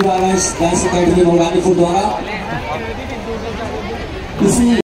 शिवागंज dance academy द्वारा। इसी